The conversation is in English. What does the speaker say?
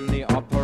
time the opera